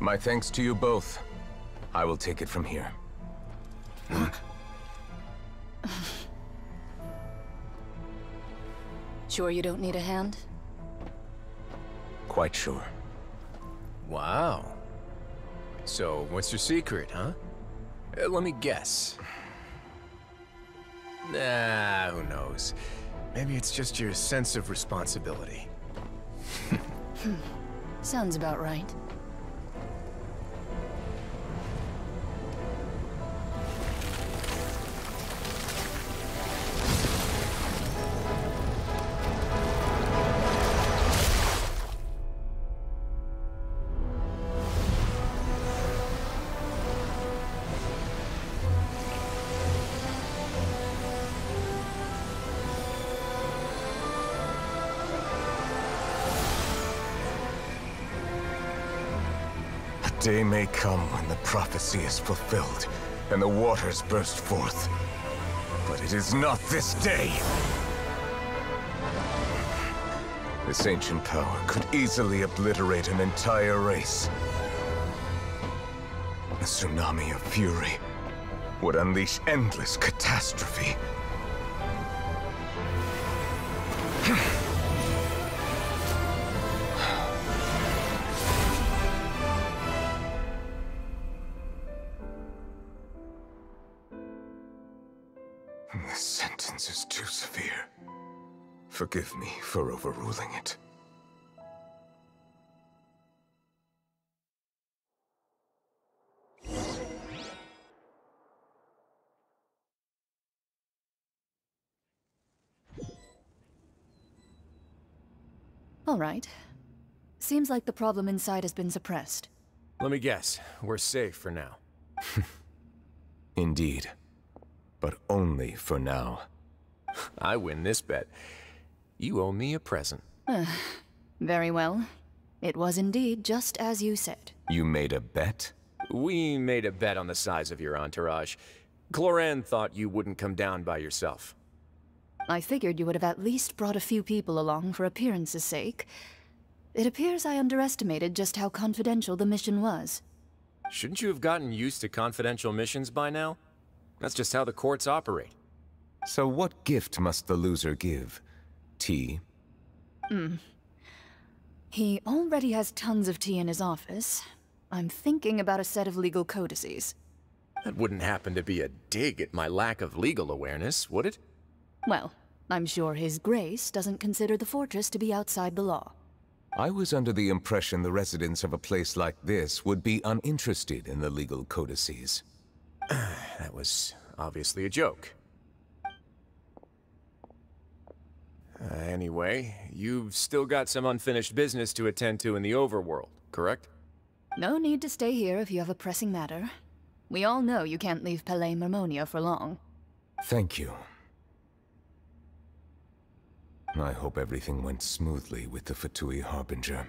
My thanks to you both. I will take it from here. Sure you don't need a hand? Quite sure. Wow. So, what's your secret, huh? Uh, let me guess. Nah, who knows? Maybe it's just your sense of responsibility. Hmm. Sounds about right. Day may come when the prophecy is fulfilled, and the waters burst forth. But it is not this day! This ancient power could easily obliterate an entire race. A tsunami of fury would unleash endless catastrophe. This sentence is too severe. Forgive me for overruling it. All right. Seems like the problem inside has been suppressed. Let me guess, we're safe for now. Indeed. But only for now. I win this bet. You owe me a present. Very well. It was indeed just as you said. You made a bet? We made a bet on the size of your entourage. Clorinde thought you wouldn't come down by yourself. I figured you would have at least brought a few people along for appearance's sake. It appears I underestimated just how confidential the mission was. Shouldn't you have gotten used to confidential missions by now? That's just how the courts operate. So what gift must the loser give? Tea? Hmm. He already has tons of tea in his office. I'm thinking about a set of legal codices. That wouldn't happen to be a dig at my lack of legal awareness, would it? Well, I'm sure His Grace doesn't consider the fortress to be outside the law. I was under the impression the residents of a place like this would be uninterested in the legal codices. That was obviously a joke. Uh, anyway, you've still got some unfinished business to attend to in the overworld, correct? No need to stay here if you have a pressing matter. We all know you can't leave Palais Mermonia for long. Thank you. I hope everything went smoothly with the Fatui Harbinger.